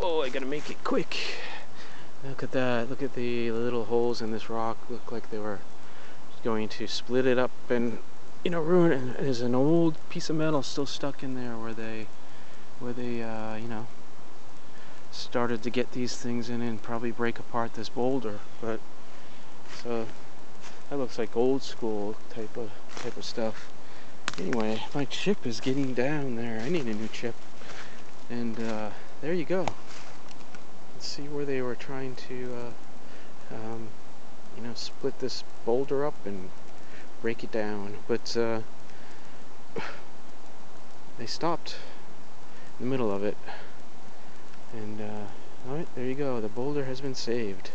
Oh, I gotta make it quick. Look at that. Look at the little holes in this rock. Look like they were going to split it up and, you know, ruin it. There's an old piece of metal still stuck in there where they, where they, uh, you know, started to get these things in and probably break apart this boulder. But so that looks like old school type of type of stuff. Anyway, my chip is getting down there. I need a new chip. And uh, there you go. Let's see where they were trying to, uh, um, you know, split this boulder up and break it down. But uh, they stopped in the middle of it. And, uh, alright, there you go. The boulder has been saved.